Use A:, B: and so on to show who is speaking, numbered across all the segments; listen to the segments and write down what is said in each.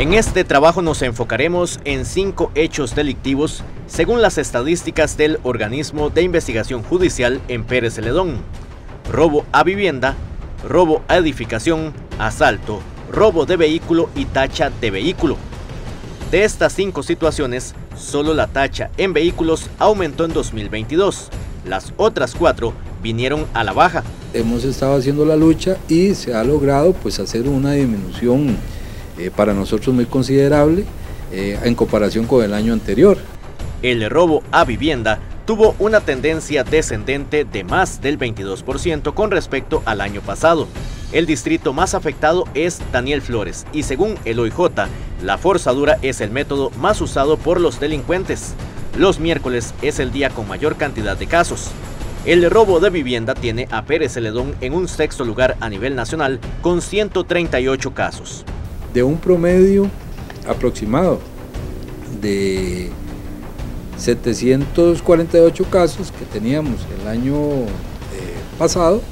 A: En este trabajo nos enfocaremos en cinco hechos delictivos según las estadísticas del Organismo de Investigación Judicial en Pérez Celedón. Robo a vivienda, robo a edificación, asalto, robo de vehículo y tacha de vehículo. De estas cinco situaciones, solo la tacha en vehículos aumentó en 2022. Las otras cuatro vinieron a la baja.
B: Hemos estado haciendo la lucha y se ha logrado pues hacer una disminución eh, para nosotros muy considerable eh, en comparación con el año anterior.
A: El robo a vivienda tuvo una tendencia descendente de más del 22% con respecto al año pasado. El distrito más afectado es Daniel Flores y según el OIJ, la forzadura es el método más usado por los delincuentes. Los miércoles es el día con mayor cantidad de casos. El robo de vivienda tiene a Pérez Celedón en un sexto lugar a nivel nacional con 138 casos.
B: De un promedio aproximado de 748 casos que teníamos el año eh, pasado,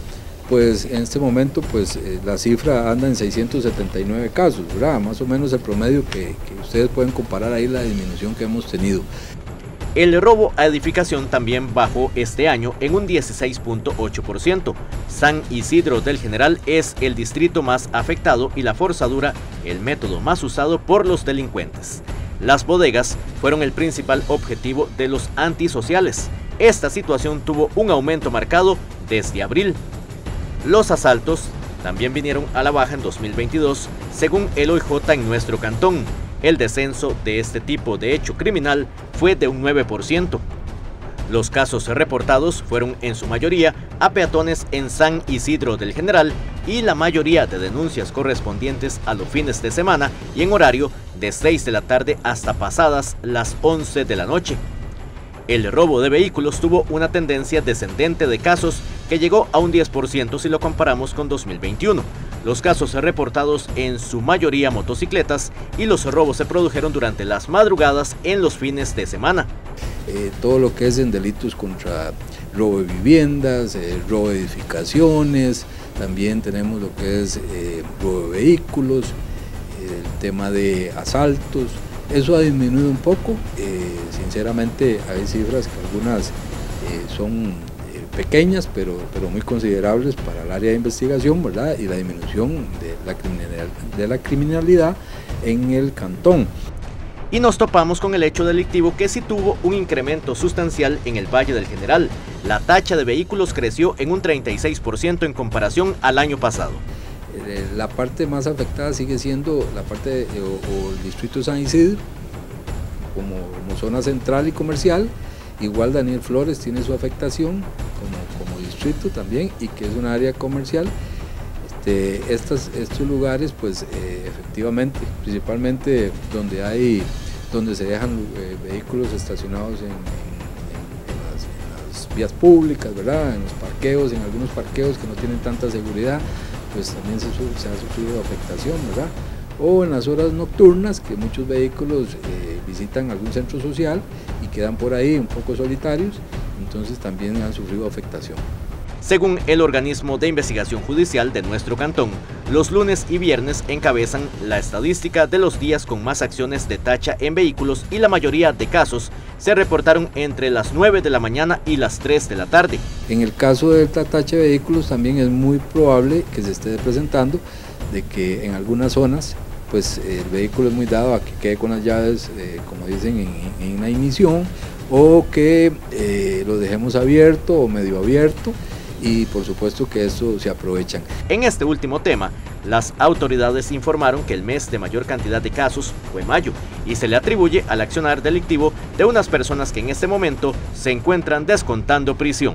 B: pues en este momento pues eh, la cifra anda en 679 casos. Más o menos el promedio que, que ustedes pueden comparar ahí la disminución que hemos tenido.
A: El robo a edificación también bajó este año en un 16.8%. San Isidro del General es el distrito más afectado y la forzadura el método más usado por los delincuentes. Las bodegas fueron el principal objetivo de los antisociales. Esta situación tuvo un aumento marcado desde abril. Los asaltos también vinieron a la baja en 2022, según el OIJ en nuestro cantón. El descenso de este tipo de hecho criminal fue de un 9%. Los casos reportados fueron en su mayoría a peatones en San Isidro del General y la mayoría de denuncias correspondientes a los fines de semana y en horario de 6 de la tarde hasta pasadas las 11 de la noche. El robo de vehículos tuvo una tendencia descendente de casos que llegó a un 10% si lo comparamos con 2021. Los casos reportados en su mayoría motocicletas y los robos se produjeron durante las madrugadas en los fines de semana.
B: Eh, todo lo que es en delitos contra robo de viviendas, eh, robo de edificaciones, también tenemos lo que es eh, robo de vehículos, el tema de asaltos, eso ha disminuido un poco, sinceramente hay cifras que algunas son pequeñas pero, pero muy considerables para el área de investigación ¿verdad? y la disminución de la, de la criminalidad en el cantón
A: y nos topamos con el hecho delictivo que sí tuvo un incremento sustancial en el Valle del General. La tacha de vehículos creció en un 36% en comparación al año pasado.
B: Eh, la parte más afectada sigue siendo la parte o, el distrito de San Isidro, como, zona central y comercial. Igual Daniel Flores tiene su afectación como, distrito también y que es un área comercial. Este, estos lugares, pues eh, efectivamente, principalmente donde hay, donde se dejan eh, vehículos estacionados en, las, vías públicas, ¿verdad? En los parqueos, en algunos parqueos que no tienen tanta seguridad, pues también se, ha sufrido afectación, ¿verdad? O en las horas nocturnas, que muchos vehículos eh, visitan algún centro social y quedan por ahí un poco solitarios, entonces también han sufrido afectación.
A: Según el organismo de investigación judicial de nuestro cantón, los lunes y viernes encabezan la estadística de los días con más acciones de tacha en vehículos y la mayoría de casos se reportaron entre las 9 de la mañana y las 3 de la tarde.
B: En el caso de esta tacha de vehículos también es muy probable que se esté presentando de que en algunas zonas pues el vehículo es muy dado a que quede con las llaves, eh, como dicen, en, la ignición o que eh, lo dejemos abierto o medio abierto y por supuesto que eso se aprovechan.
A: En este último tema, las autoridades informaron que el mes de mayor cantidad de casos fue mayo y se le atribuye al accionar delictivo de unas personas que en este momento se encuentran descontando prisión.